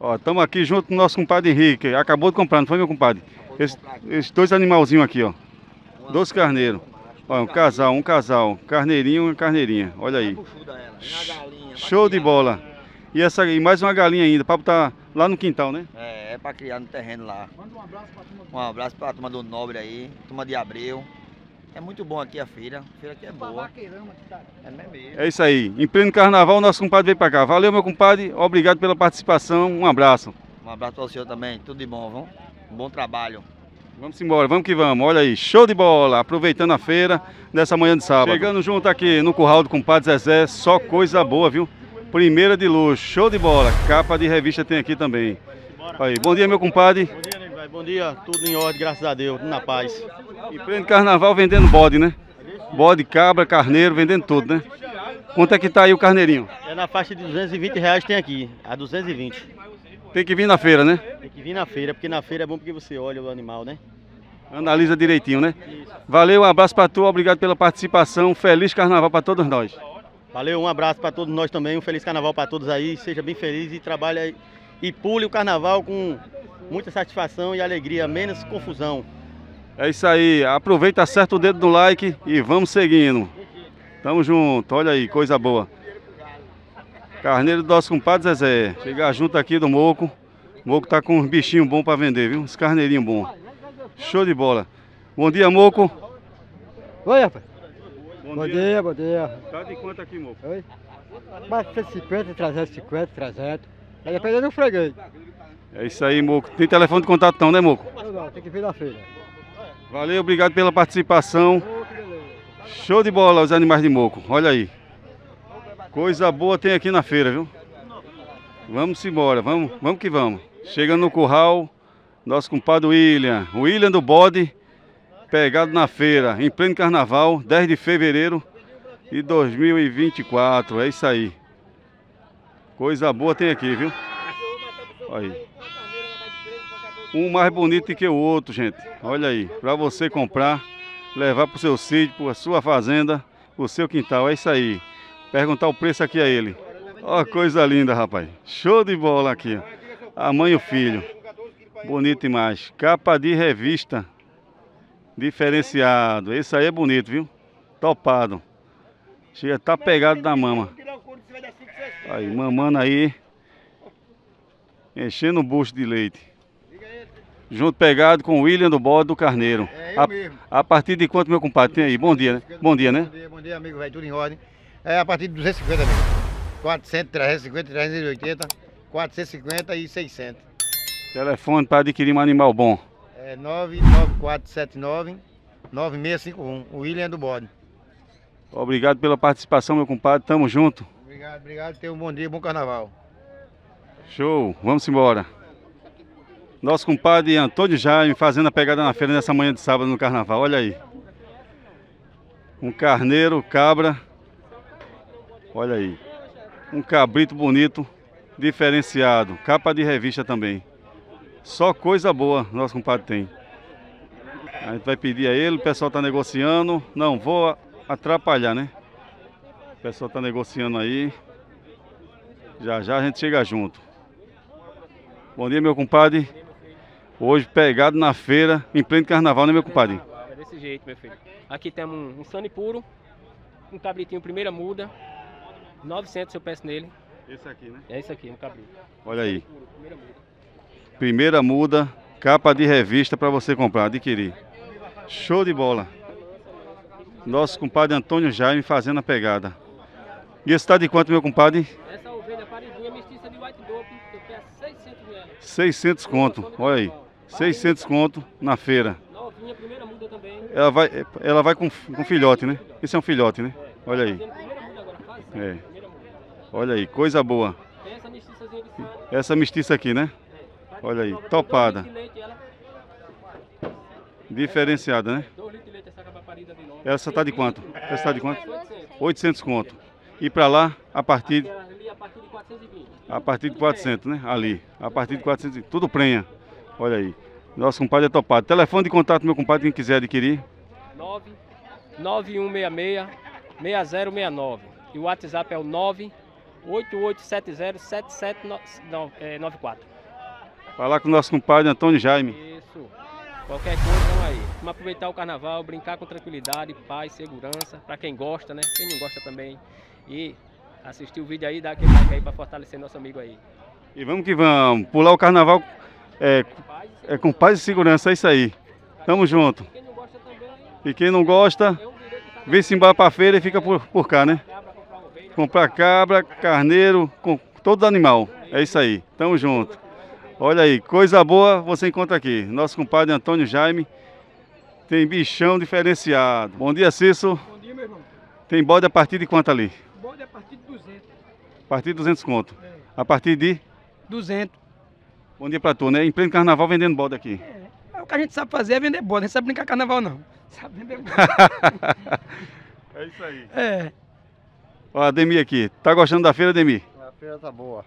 Ó, estamos aqui junto com o nosso compadre Henrique. Acabou de comprar, não foi meu compadre? Esse- Esses dois animalzinhos aqui, ó. Dois carneiros. Ó, um casal, um casal. Carneirinho e uma carneirinha. Olha aí. Show de bola. E, essa, e mais uma galinha ainda, para botar lá no quintal, né? É, é pra criar no terreno lá. Um abraço pra turma do Nobre aí, turma de Abreu. É muito bom aqui a feira, a feira aqui é boa. É mesmo. É isso aí. Em pleno carnaval, nosso compadre veio para cá. Valeu, meu compadre. Obrigado pela participação. Um abraço. Um abraço para o senhor também, tudo de bom, vamos? Um bom trabalho. Vamos embora, vamos que vamos. Olha aí, show de bola. Aproveitando a feira nessa manhã de sábado. Chegando junto aqui no curral do compadre Zezé, só coisa boa, viu? Primeira de luxo, show de bola. Capa de revista tem aqui também. Aí, bom dia, meu compadre. Bom dia. Bom dia, tudo em ordem, graças a Deus, tudo na paz. Em pleno carnaval vendendo bode, né? Bode, cabra, carneiro, vendendo tudo, né? Quanto é que tá aí o carneirinho? É na faixa de 220 reais tem aqui, a 220. Tem que vir na feira, né? Tem que vir na feira, porque na feira é bom porque você olha o animal, né? Analisa direitinho, né? Valeu, um abraço pra tu, obrigado pela participação. Feliz carnaval pra todos nós. Valeu, um abraço para todos nós também, um feliz carnaval para todos aí, seja bem feliz e trabalhe aí, e pule o carnaval com muita satisfação e alegria, menos confusão. É isso aí, aproveita, acerta o dedo no like e vamos seguindo. Tamo junto, olha aí, coisa boa. Carneiro do nosso compadre Zezé. Chegar junto aqui do Moco. Moco tá com uns bichinhos bons pra vender, viu? Uns carneirinhos bons. Show de bola. Bom dia, Moco. Oi, rapaz. Bom, Bom dia, bom dia. Tá de quanto aqui, Moco? Oi. Mais 150, 350, 300. Aí dependendo do freguês. É isso aí, Moco. Tem telefone de contato não, né, Moco? Não, tem que vir na feira. Valeu, obrigado pela participação. Show de bola os animais de Moco. Olha aí. Coisa boa tem aqui na feira, viu? Vamos embora, vamos, vamos que vamos. Chegando no curral, nosso compadre William. William do Bode, pegado na feira, em pleno carnaval, 10 de fevereiro de 2024. É isso aí. Coisa boa tem aqui, viu? Olha aí. Um mais bonito que o outro, gente. Olha aí, para você comprar, levar para o seu sítio, para sua fazenda, para o seu quintal. É isso aí. Perguntar o preço aqui a ele. Ó, coisa linda, rapaz. Show de bola aqui. A mãe e o filho. Bonito demais. Capa de revista. Diferenciado. Esse aí é bonito, viu? Topado. Chega, tá pegado na mama. Aí, mamando aí. Enchendo o bucho de leite. Junto pegado com o William do Bode do Carneiro. É eu a, mesmo. a partir de quanto, meu compadre? Tem aí? Bom dia, né? Bom dia, né? Bom dia, bom dia, amigo velho, tudo em ordem. É a partir de 250 mesmo. 400, 350, 380, 450 e 600. Telefone para adquirir um animal bom. É 99479 9651. O William do Bode. Obrigado pela participação, meu compadre. Tamo junto. Obrigado, obrigado. Tenha um bom dia, bom carnaval. Show. Vamos embora. Nosso compadre Antônio Jaime fazendo a pegada na feira nessa manhã de sábado no carnaval. Olha aí. Um carneiro, cabra. Olha aí. Um cabrito bonito, diferenciado. Capa de revista também. Só coisa boa nosso compadre tem. A gente vai pedir a ele, o pessoal está negociando. Não vou atrapalhar, né? O pessoal está negociando aí. Já já a gente chega junto. Bom dia, meu compadre. Hoje pegado na feira, em pleno carnaval, né, meu compadre? É desse jeito, meu filho. Aqui temos um, um sane puro, um cabritinho primeira muda, 900 eu peço nele. Esse aqui, né? É isso aqui, um cabrito. Olha aí. Puro, primeira muda. Primeira muda, capa de revista para você comprar, adquirir. Show de bola. Nosso compadre Antônio Jaime fazendo a pegada. E esse tá de quanto, meu compadre? Essa ovelha paridinha mestiça de white dope, eu peço 600 nela. 600 conto. Olha aí. 600 conto na feira. Novinha, primeira muda também. Ela vai, ela vai com, com filhote, né? Esse é um filhote, né? Olha aí. É. Olha aí, coisa boa. Tem essa mestiça aqui, né? Olha aí, topada. Diferenciada, né? essa tá de quanto? Essa tá de quanto? 800. 800 conto. E para lá, a partir, ali a partir de 420. a partir de 400, né? Ali. A partir de 400. Tudo prenha. Olha aí. Nosso compadre é topado. Telefone de contato, meu compadre, quem quiser adquirir. 9 9166 6069. E o WhatsApp é o 9 8870-7794. Falar com o nosso compadre Antônio Jaime. Isso. Qualquer coisa, Vamos aproveitar o carnaval, brincar com tranquilidade, paz, segurança. Pra quem gosta, né? Quem não gosta também. E assistir o vídeo aí, dar aquele like aí pra fortalecer nosso amigo aí. E vamos que vamos. Pular o carnaval é, é com paz e segurança, é isso aí. Tamo junto. E quem não gosta, tá vem-se embora pra feira e fica por, por cá, né? Comprar cabra, carneiro, com todo animal. É isso aí. Tamo junto. Olha aí, coisa boa você encontra aqui. Nosso compadre Antônio Jaime tem bichão diferenciado. Bom dia, Cício. Bom dia, meu irmão. Tem bode a partir de quanto ali? Bode a partir de 200. A partir de 200 conto. A partir de... 200. Bom dia pra tu, né? Em pleno carnaval vendendo bode aqui. É, o que a gente sabe fazer é vender bode, não sabe brincar carnaval não. Sabe vender bode. é isso aí. é. Ó, Ademir aqui. Tá gostando da feira, Ademir? A feira tá boa.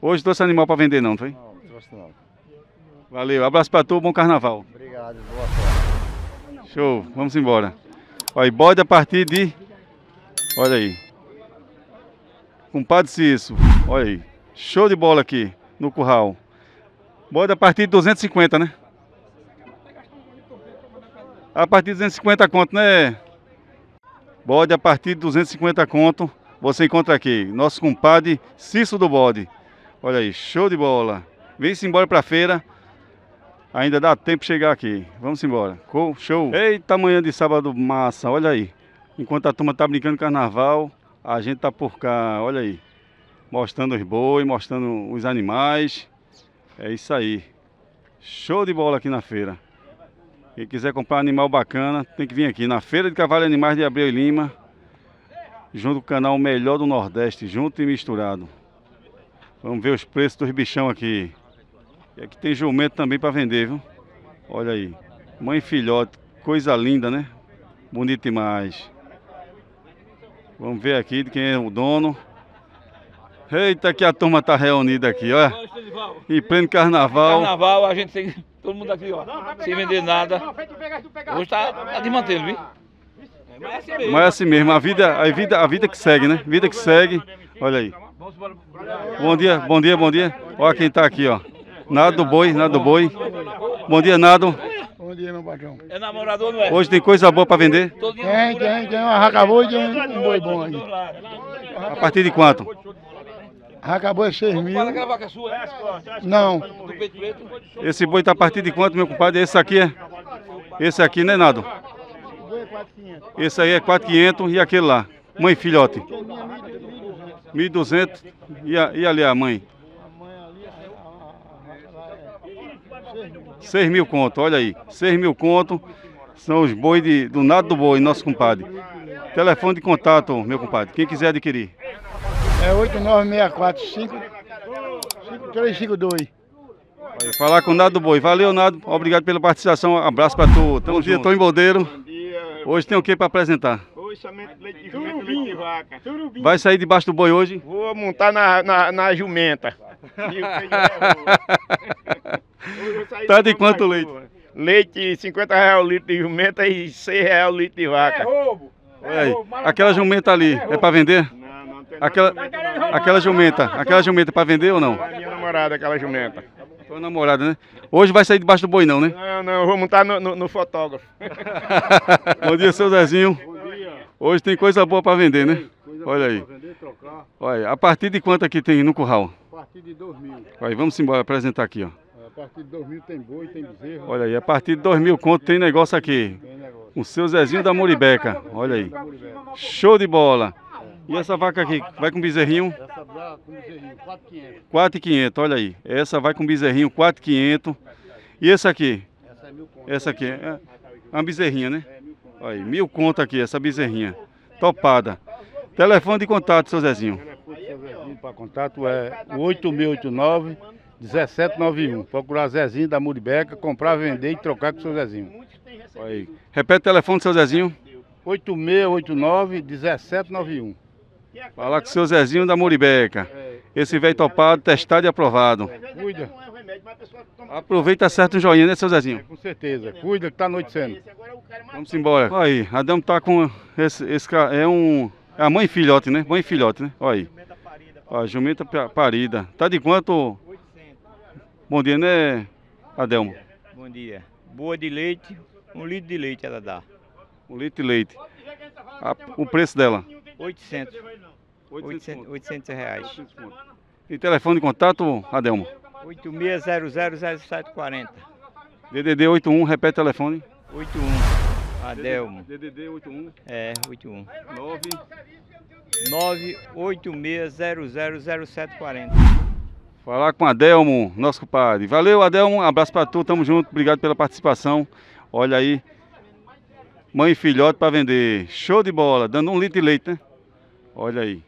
Hoje trouxe animal pra vender não, foi? Não, trouxe não. Valeu. Abraço pra tu, bom carnaval. Obrigado, boa sorte. Show, vamos embora. Olha, bode a partir de. Olha aí. Compadre Cício, olha aí. Show de bola aqui no curral. Bode a partir de 250, né? A partir de 250 conto, né? Bode a partir de 250 conto. Você encontra aqui. Nosso compadre Cício do Bode. Olha aí, show de bola. Vem-se embora pra feira. Ainda dá tempo de chegar aqui. Vamos embora. Show. Eita, manhã de sábado massa, olha aí. Enquanto a turma tá brincando carnaval, a gente tá por cá, olha aí. Mostrando os boi, mostrando os animais. É isso aí. Show de bola aqui na feira. Quem quiser comprar animal bacana, tem que vir aqui na Feira de Cavalo e Animais de Abreu e Lima. Junto com o canal Melhor do Nordeste, junto e misturado. Vamos ver os preços dos bichão aqui. E aqui tem jumento também para vender, viu? Olha aí. Mãe e filhote, coisa linda, né? Bonito demais. Vamos ver aqui de quem é o dono. Eita, que a turma tá reunida aqui, olha. Em pleno carnaval. Carnaval, a gente tem todo mundo aqui, ó, sem vender nada. Hoje tá, tá desmantendo, viu? Mas é assim mesmo. Mas é assim mesmo, a vida, a vida, a vida que segue, né? Vida que segue. Olha aí. Bom dia, bom dia, bom dia. Olha quem tá aqui, ó. Nado do boi, nado do boi. Bom dia, Nado. Bom dia, meu patrão. É namorador, não é? Hoje tem coisa boa para vender? Tem, tem, tem uma racabou e tem um boi bom aí. A partir de quanto? Racabou é 6 mil. Fala aquela vaca sua, Não, do peito preto. Esse boi tá a partir de quanto, meu compadre? Esse aqui é? Esse aqui, né, Nado? Esse aí é 4,500 e aquele lá. Mãe e filhote. 1.200 e, a- e ali a mãe? 6 mil conto, olha aí. 6 mil conto são os bois de- do nado do boi, nosso compadre. Telefone de contato, meu compadre. Quem quiser adquirir. é 8964 5352. Aí, falar com o Nado do Boi. Valeu, Nado. Obrigado pela participação. Abraço pra tu. Tamo junto. Tô em Boldeiro. Hoje tem o que pra apresentar? Hoje somente leite de jumento, leite de vaca. Vai sair debaixo do boi hoje? Vou montar na, na, na jumenta. É, Tá de quanto da leite? Leite, 50 reais o litro de jumenta e 6 reais o litro de vaca. roubo. Olha aí. Aquela jumenta ali, é pra vender? Não, não tem Aquela, nada não. aquela jumenta, aquela jumenta é pra vender ou não? É minha namorada, aquela jumenta. Tua namorada, né? Hoje vai sair debaixo do boi não, né? Não, não, eu vou montar no, no, no fotógrafo. Bom dia, seu Zezinho. Hoje tem coisa boa pra vender, né? Olha aí. Olha, aí. a partir de quanto aqui tem no curral? A partir de 2 mil. Olha, aí, vamos embora apresentar aqui, ó. A partir de 2 mil tem boi, tem bezerro, Olha aí, a partir de 2 mil conto tem negócio aqui. tem negócio. O seu Zezinho da Muribeca. Olha aí. Show de bola. E essa vaca aqui, vai com bezerrinho? Essa brava com bezerrinho, 4,500. 4,500, olha aí. Essa vai com bezerrinho, 4,500. E esse aqui? Essa é mil conto. Essa aqui é uma bezerrinha, né? Olha aí, mil conto aqui, essa bezerrinha. Topada. Telefone de contato, seu Zezinho. Para contato é 8689 1791. Procurar Zezinho da Muribeca, comprar, vender e trocar com o seu Zezinho. Aí. Repete o telefone, seu Zezinho. 8689 1791. Falar com o seu Zezinho da Muribeca. Esse velho topado, testado e aprovado. Cuida, Aproveita certo um joinha, né, seu Zezinho? com certeza. Cuida que tá anoitecendo. Vamos embora. Olha aí, a Dama tá com esse, esse ca- é um É a mãe e filhote, né? Mãe e filhote, né? Olha aí. Ó, a jumenta pa- parida. Tá de quanto? Bom dia, né, Adelmo? Bom dia. Boa de leite, um litro de leite ela dá. Um litro de leite. A- o preço dela? 800. 800, 800 reais. E telefone de contato, Adelmo? 86000740. DDD 81, repete o telefone. 81. Adelmo. DDD 81. É, 81. 9. 986000740. Falar com Adelmo, nosso compadre. Valeu, Adelmo. Abraço pra tu, tamo junto. Obrigado pela participação. Olha aí. Mãe e filhote pra vender. Show de bola. Dando um litro de leite, né? Olha aí.